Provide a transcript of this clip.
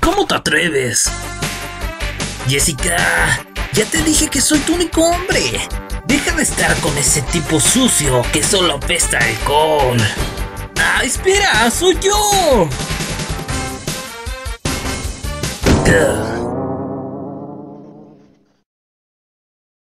¿Cómo te atreves? Jessica, ya te dije que soy tu único hombre. Deja de estar con ese tipo sucio que solo apesta alcohol. ¡Ah, espera! ¡Soy yo!